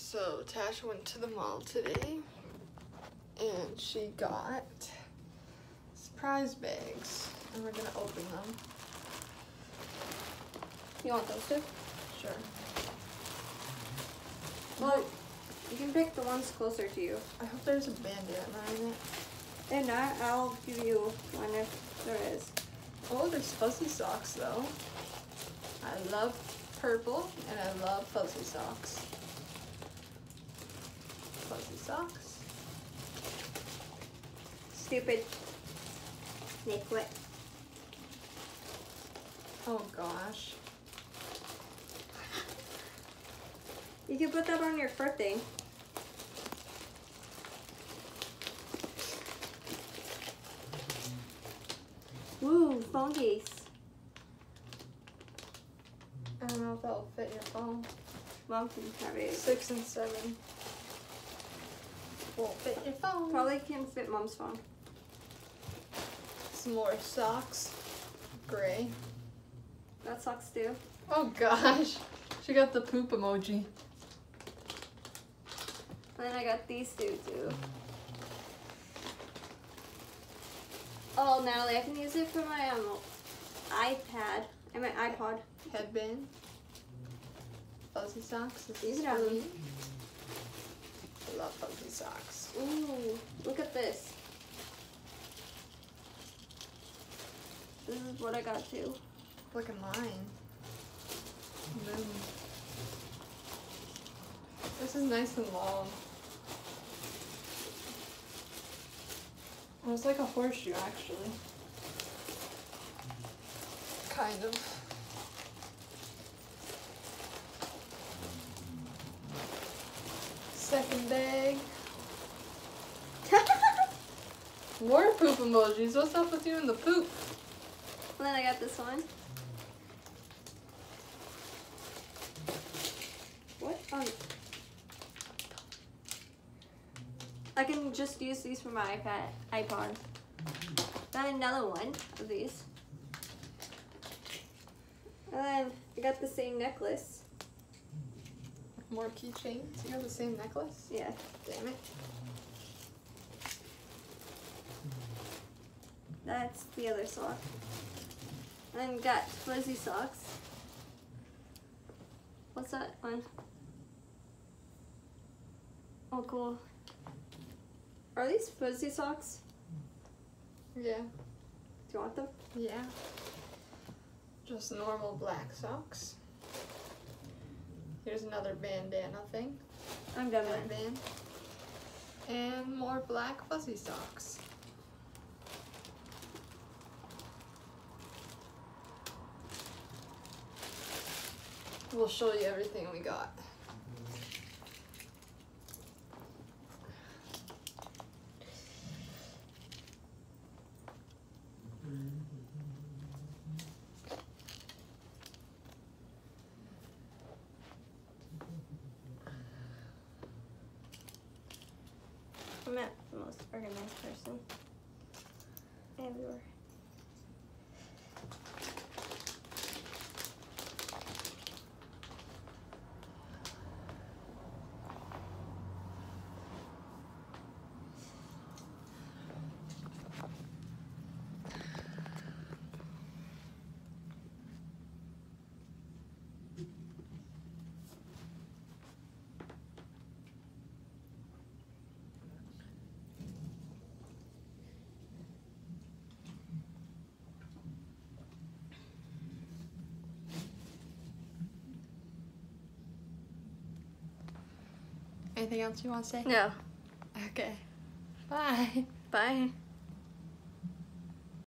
So Tasha went to the mall today and she got surprise bags and we're gonna open them. You want those two? Sure. Well, you can pick the ones closer to you. I hope there's a bandana in it. If not, I'll give you one if there is. Oh, there's fuzzy socks though. I love purple and I love fuzzy socks. Fuzzy socks. Stupid. Nitwit. Oh gosh. You can put that on your fur thing. Ooh, phone case. I don't know if that'll fit your phone. Mom can have it. Six and seven. Won't fit your phone. Probably can fit mom's phone. Some more socks. Gray. That sucks too. Oh gosh. She got the poop emoji. And then I got these two too. Oh, Natalie, I can use it for my um, iPad and my iPod. Headband. Fuzzy socks. This are is it on blue. me. I love fuzzy socks. Ooh, look at this. This is what I got too. Look at mine. Moon. This is nice and long. Well, it's like a horseshoe, actually. Kind of. More poop emojis. What's up with you and the poop? And then I got this one. What? Um, I can just use these for my iPad, iPod. Got another one of these. And then I got the same necklace. More keychains. You have the same necklace? Yeah. Damn it. That's the other sock. And got fuzzy socks. What's that one? Oh, cool. Are these fuzzy socks? Yeah. Do you want them? Yeah. Just normal black socks. Here's another bandana thing. I'm done with it. And more black fuzzy socks. We'll show you everything we got. I'm not the most organized person. Everywhere. Anything else you want to say? No. Okay. Bye. Bye.